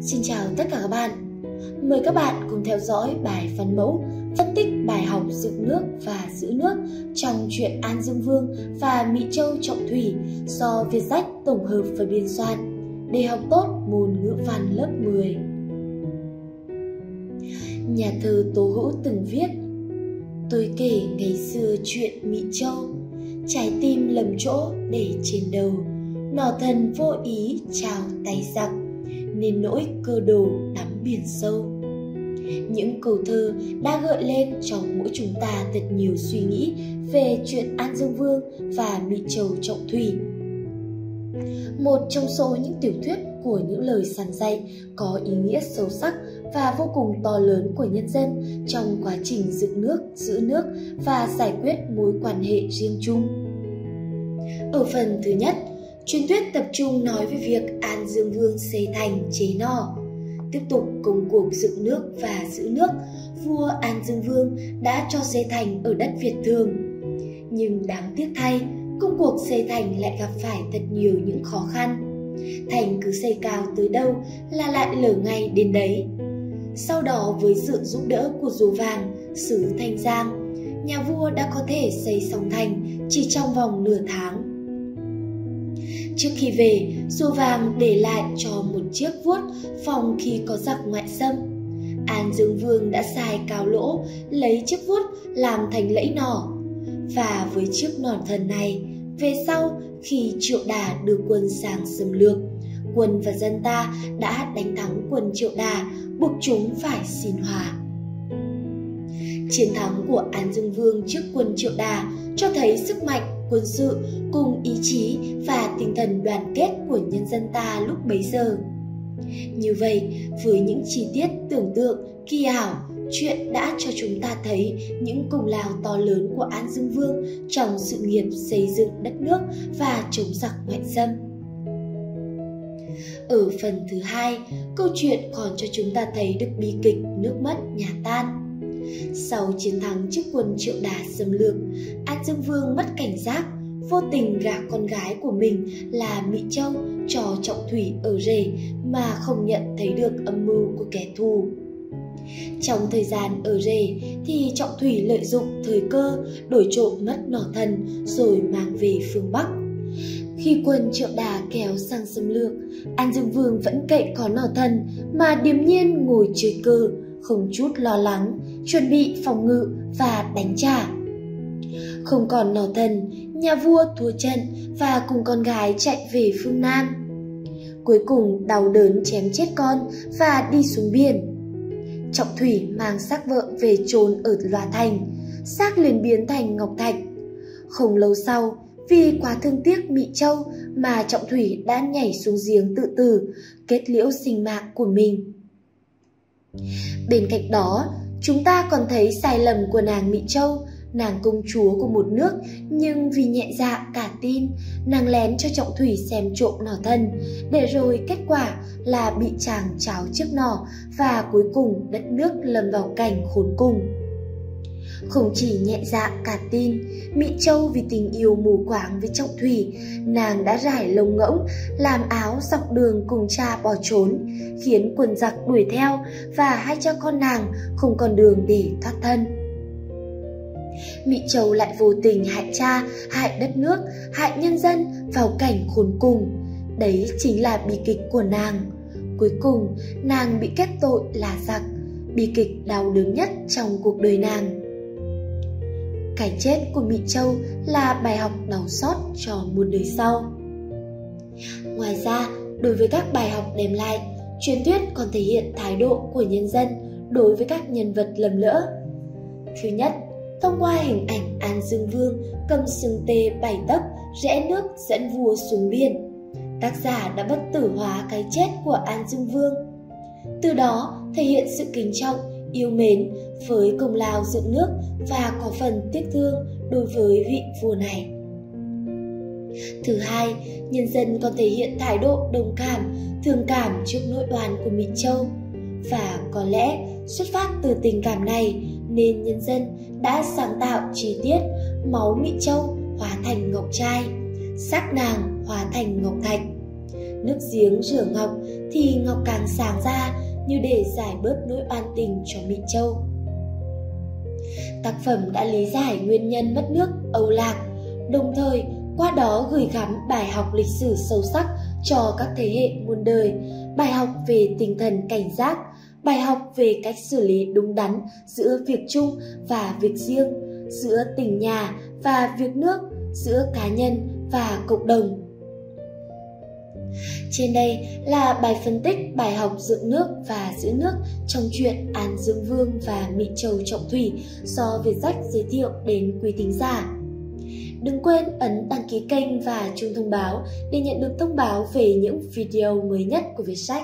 Xin chào tất cả các bạn. Mời các bạn cùng theo dõi bài văn mẫu, phân tích bài học dựng nước và giữ nước trong truyện An Dương Vương và Mỹ Châu Trọng Thủy do Việt Dách tổng hợp và biên soạn để học tốt môn ngữ văn lớp 10. Nhà thơ Tố Hữu từng viết, Tôi kể ngày xưa chuyện Mỹ Châu, Trái tim lầm chỗ để trên đầu Nỏ thần vô ý chào tay giặc nên nỗi cơ đồ đắm biển sâu những câu thơ đã gợi lên trong mỗi chúng ta thật nhiều suy nghĩ về chuyện An Dương Vương và Mỹ Châu Trọng Thủy. Một trong số những tiểu thuyết của những lời sàn dạy có ý nghĩa sâu sắc và vô cùng to lớn của nhân dân trong quá trình dựng nước, giữ nước và giải quyết mối quan hệ riêng chung. Ở phần thứ nhất, truyền thuyết tập trung nói về việc An Dương Vương xây thành chế nỏ. Tiếp tục công cuộc dựng nước và giữ nước, vua An Dương Vương đã cho xây thành ở đất Việt Thường. Nhưng đáng tiếc thay, công cuộc xây thành lại gặp phải thật nhiều những khó khăn. Thành cứ xây cao tới đâu là lại lở ngay đến đấy. Sau đó với sự giúp đỡ của rùa vàng, xứ Thanh Giang, nhà vua đã có thể xây xong thành chỉ trong vòng nửa tháng. Trước khi về, sô vàng để lại cho một chiếc vuốt phòng khi có giặc ngoại xâm. An Dương Vương đã xài cao lỗ, lấy chiếc vuốt làm thành lẫy nỏ. Và với chiếc nỏ thần này, về sau khi Triệu Đà đưa quân sang xâm lược, quân và dân ta đã đánh thắng quân Triệu Đà, buộc chúng phải xin hòa. Chiến thắng của An Dương Vương trước quân Triệu Đà cho thấy sức mạnh quân sự cùng ý chí và tinh thần đoàn kết của nhân dân ta lúc bấy giờ. Như vậy, với những chi tiết tưởng tượng kỳ ảo, chuyện đã cho chúng ta thấy những công lao to lớn của An Dương Vương trong sự nghiệp xây dựng đất nước và chống giặc ngoại xâm. Ở phần thứ hai, câu chuyện còn cho chúng ta thấy được bi kịch nước mất nhà tan. Sau chiến thắng trước quân triệu đà xâm lược, An Dương Vương mất cảnh giác, vô tình gả con gái của mình là Mỹ Châu cho Trọng Thủy ở rể mà không nhận thấy được âm mưu của kẻ thù. Trong thời gian ở rể thì Trọng Thủy lợi dụng thời cơ đổi trộm mất nỏ thần rồi mang về phương Bắc. Khi quân triệu đà kéo sang xâm lược, An Dương Vương vẫn cậy có nỏ thần mà điềm nhiên ngồi chơi cơ, không chút lo lắng, chuẩn bị phòng ngự và đánh trả. Không còn nỏ thần, nhà vua thua trận và cùng con gái chạy về phương Nam. Cuối cùng đau đớn chém chết con và đi xuống biển. Trọng Thủy mang xác vợ về chôn ở Loa Thành, xác liền biến thành Ngọc Thạch. Không lâu sau, vì quá thương tiếc Mỹ Châu mà Trọng Thủy đã nhảy xuống giếng tự tử, kết liễu sinh mạng của mình. Bên cạnh đó, chúng ta còn thấy sai lầm của nàng Mỹ Châu, nàng công chúa của một nước, nhưng vì nhẹ dạ cả tin, nàng lén cho Trọng Thủy xem trộm nỏ thân, để rồi kết quả là bị chàng cháo chiếc nỏ và cuối cùng đất nước lâm vào cảnh khốn cùng. Không chỉ nhẹ dạ cả tin, Mỹ Châu vì tình yêu mù quáng với Trọng Thủy, nàng đã rải lông ngỗng, làm áo dọc đường cùng cha bỏ trốn, khiến quần giặc đuổi theo và hai cha con nàng không còn đường để thoát thân. Mỹ Châu lại vô tình hại cha, hại đất nước, hại nhân dân vào cảnh khốn cùng. Đấy chính là bi kịch của nàng. Cuối cùng, nàng bị kết tội là giặc, bi kịch đau đớn nhất trong cuộc đời nàng. Cái chết của Mỹ Châu là bài học đau xót cho muôn đời sau. Ngoài ra, đối với các bài học đem lại, truyền thuyết còn thể hiện thái độ của nhân dân đối với các nhân vật lầm lỡ. Thứ nhất, thông qua hình ảnh An Dương Vương cầm sừng tê bảy tấc rẽ nước dẫn vua xuống biển. Tác giả đã bất tử hóa cái chết của An Dương Vương. Từ đó thể hiện sự kính trọng, yêu mến với công lao dựng nước và có phần tiếc thương đối với vị vua này. Thứ hai, nhân dân còn thể hiện thái độ đồng cảm, thương cảm trước nỗi đoàn của Mỹ Châu. Và có lẽ xuất phát từ tình cảm này nên nhân dân đã sáng tạo chi tiết máu Mỹ Châu hóa thành ngọc trai, sắc nàng hóa thành ngọc thạch. nước giếng rửa ngọc thì ngọc càng sáng ra như để giải bớt nỗi oan tình cho Mỹ Châu. Tác phẩm đã lý giải nguyên nhân mất nước Âu Lạc, đồng thời qua đó gửi gắm bài học lịch sử sâu sắc cho các thế hệ muôn đời, bài học về tinh thần cảnh giác, bài học về cách xử lý đúng đắn giữa việc chung và việc riêng, giữa tình nhà và việc nước, giữa cá nhân và cộng đồng. Trên đây là bài phân tích, bài học dựng nước và giữ nước trong truyện An Dương Vương và Mỹ Châu Trọng Thủy do Việt Sách giới thiệu đến quý thính giả. Đừng quên ấn đăng ký kênh và chuông thông báo để nhận được thông báo về những video mới nhất của việt sách